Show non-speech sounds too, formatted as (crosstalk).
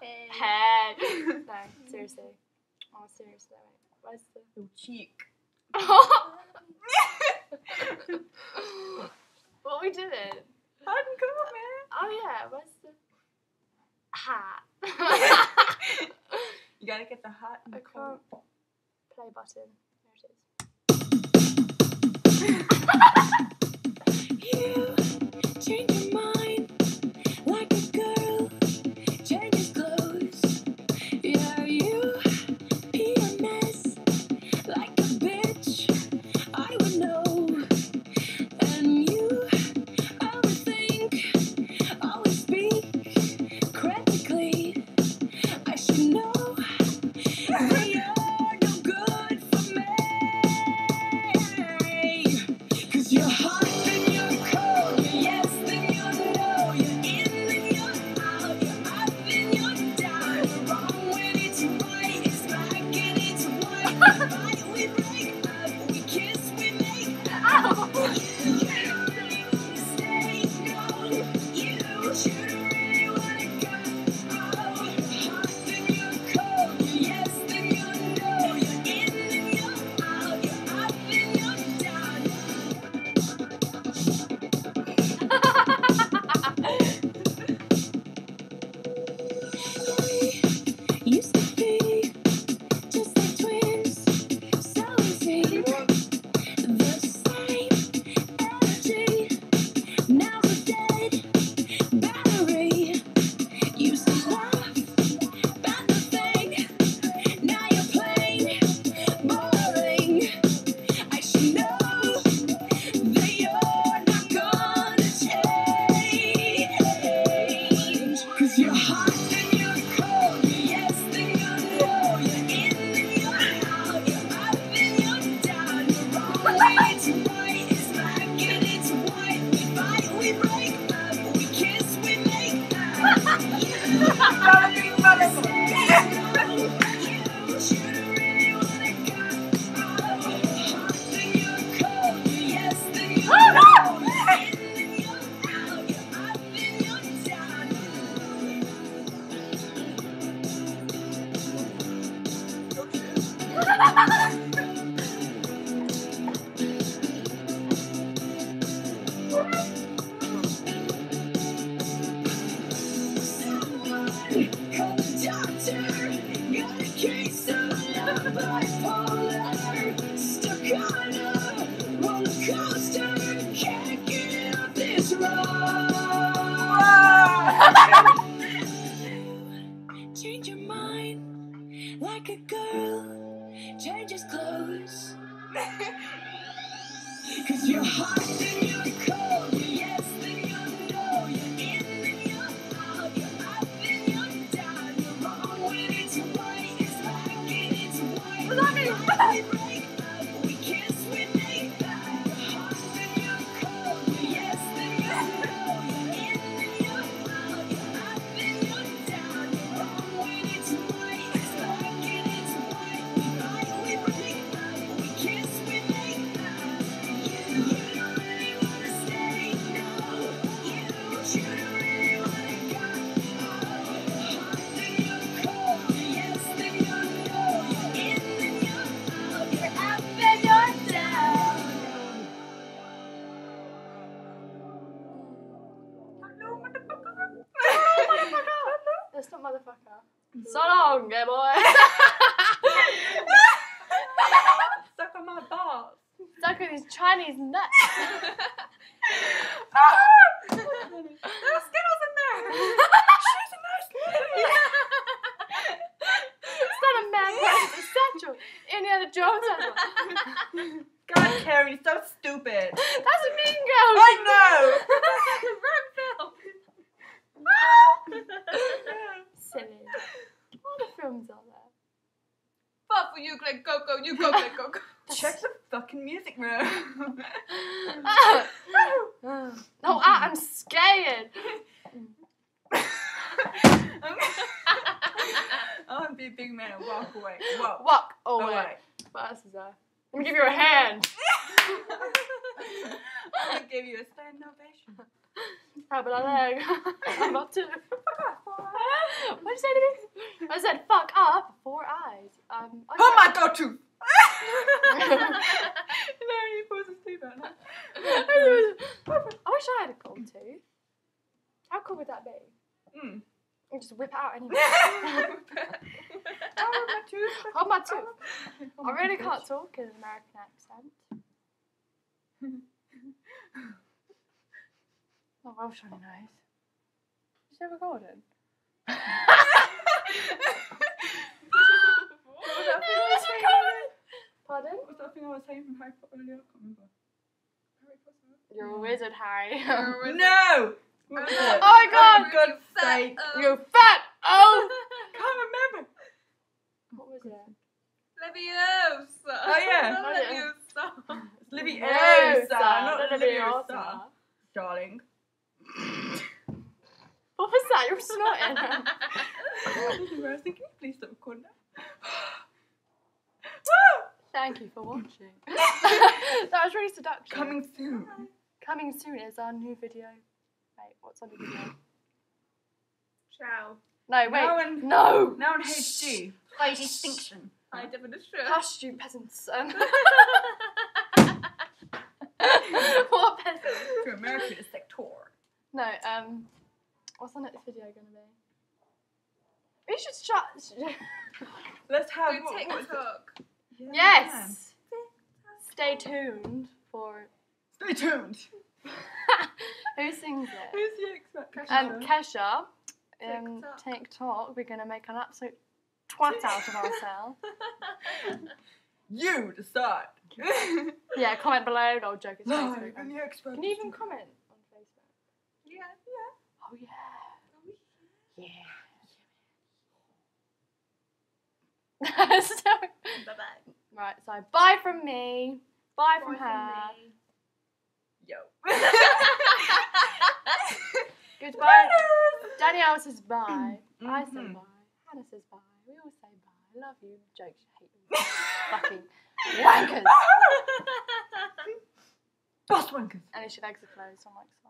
head. Head. no, seriously. Oh, seriously. What's the Your cheek? (laughs) well, we did it. I come up, man. Oh yeah. What's the hat? (laughs) you gotta get the hat I can't. Play button. There it is. you (laughs) change change your mind like a girl changes clothes. (laughs) Cause you're hot and you're cold. motherfucker. Mm-hmm. So long, gay boy. Stuck on my balls. Stuck with his Chinese nuts. oh, (laughs) No, I, I'm scared. I want to be a big man and walk away. Whoa. Walk away. away. Is that? Let me give you a hand. I'm going to give you a standing ovation. How about a leg? (laughs) How about two? What did you say to me? I said, fuck up. Four eyes. Um, oh, oh my god, two. Whip out anyway. (laughs) (laughs) oh, my tooth. Hold my tooth. Oh, (laughs) I really toothbrush. can't talk in an American accent. Oh, Welsh on your nose. Is she recording? What was I was saying? Pardon? What was that thing I was saying from Harry Potter earlier? I can't remember. You're a wizard, Harry. No! What was it? Oh my God! For God's sake. you fat oh! oh. (laughs) Can't remember. What was it? Leviosa. Oh, yeah. (laughs) Not Oh, yeah. Leviosa. It's (laughs) Livy No, Elsa, not not Leviosa, Leviosa. darling. What was that? You're snorting. I was thinking, can you please stop recording that? Thank you for watching. that was really seductive. Coming soon. Coming soon is our new video. What's our new video? Ciao. No, wait. Now in, No! now in HD. High distinction. High definition. Hush, you peasants. Um, (laughs) (laughs) what peasants? To America, the sector. No, um, what's our next video gonna be? We should shut. (laughs) Let's have. Do what- what is it? TikTok. Yeah. Yes! Stay tuned for. Stay tuned. Who sings it? Who's the expert? Um, Kesha. Um, TikTok. TikTok. We're gonna make an absolute twat out of ourselves. (laughs) you decide. (laughs) Yeah, comment below. No joke. It's no, Facebook. I'm the expert. Can you even comment on Facebook? Yeah, yeah. Oh yeah. Yeah. (laughs) so, Bye bye. right. So bye from me. Bye, from her. Yo. (laughs) Goodbye. Danielle says bye. I say bye. Hannah says bye. We all say bye. I love you. Jokes. Hate you. (laughs) Fucking wankers. (laughs) Boss wankers. And she legs are closed. So I'm like,